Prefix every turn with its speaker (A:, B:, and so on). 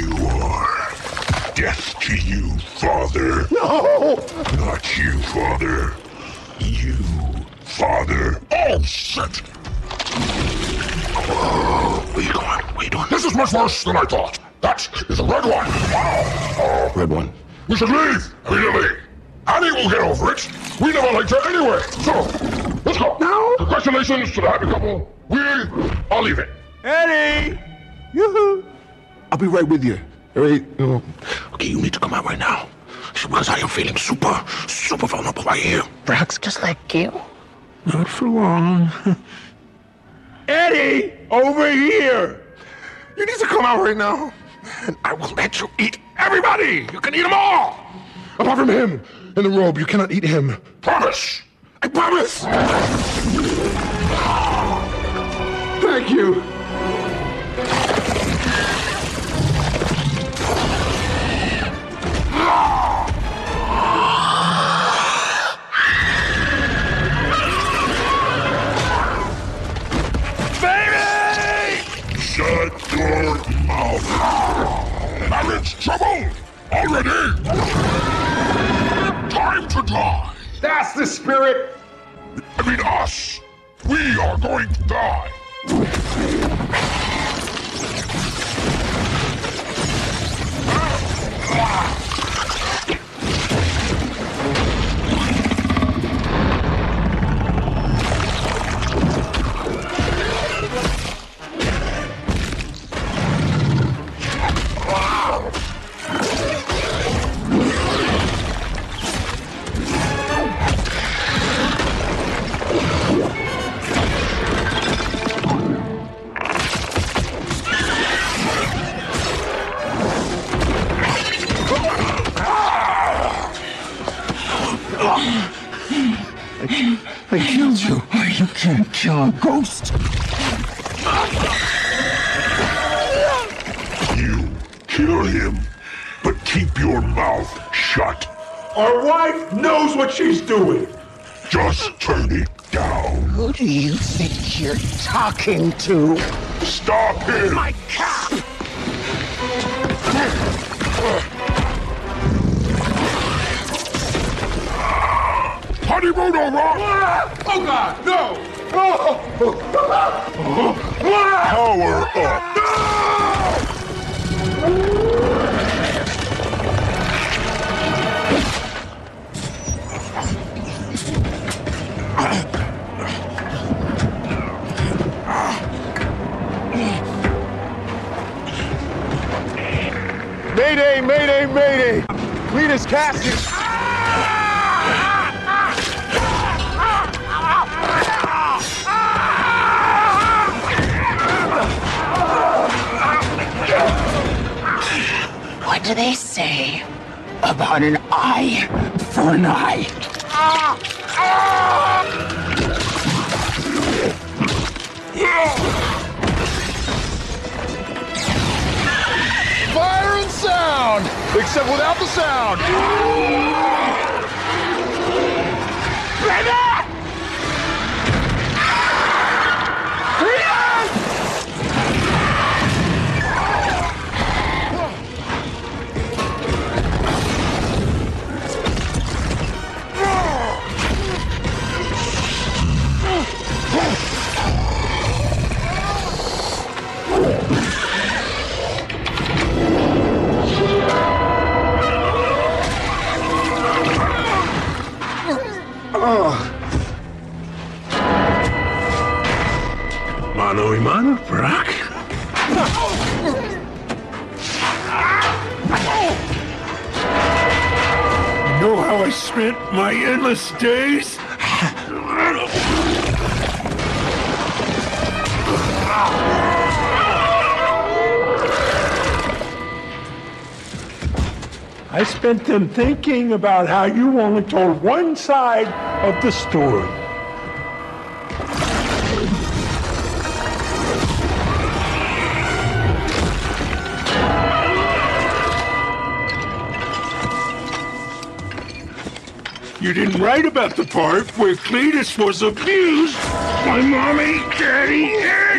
A: you are. Death to you, father.
B: No!
A: Not you, father. You, father. Oh, shit! Where you going? Where you doing? This is much worse than I thought. That is a red one. Oh,
B: Red one.
A: we should leave immediately. Annie will get over it. We never liked her anyway. So, let's go.
B: No.
A: Congratulations to the happy couple. We are leaving.
B: Eddie! Yoo-hoo! I'll be right with you. All right? Okay, you need to come out right now. Because I am feeling super, super vulnerable right here.
C: Brock's just like you.
B: Not for long. Eddie! Over here! You need to come out right now. And I will let you eat everybody! You can eat them all! Apart from him in the robe, you cannot eat him.
A: Promise.
B: I promise! Thank you.
A: Your mouth. Marriage trouble. Already. Time to die.
B: That's the spirit!
A: I mean us. We are going to die.
B: I killed you.
C: You can't kill a ghost.
A: You kill him, but keep your mouth shut.
B: Our wife knows what she's doing.
A: Just turn it down.
C: Who do you think you're talking to?
A: Stop him.
C: My cap!
A: Honeymoon over.
B: Oh God, no!
A: Power up.
B: Mayday, mayday, mayday! Cletus Kasady!
C: What do they say about an eye for an eye?
B: Fire and sound! Except without the sound! Mano y mano, Brock. You know how I spent my endless days? I spent them thinking about how you only told one side of the story. You didn't write about the part where Cletus was abused by mommy, daddy, and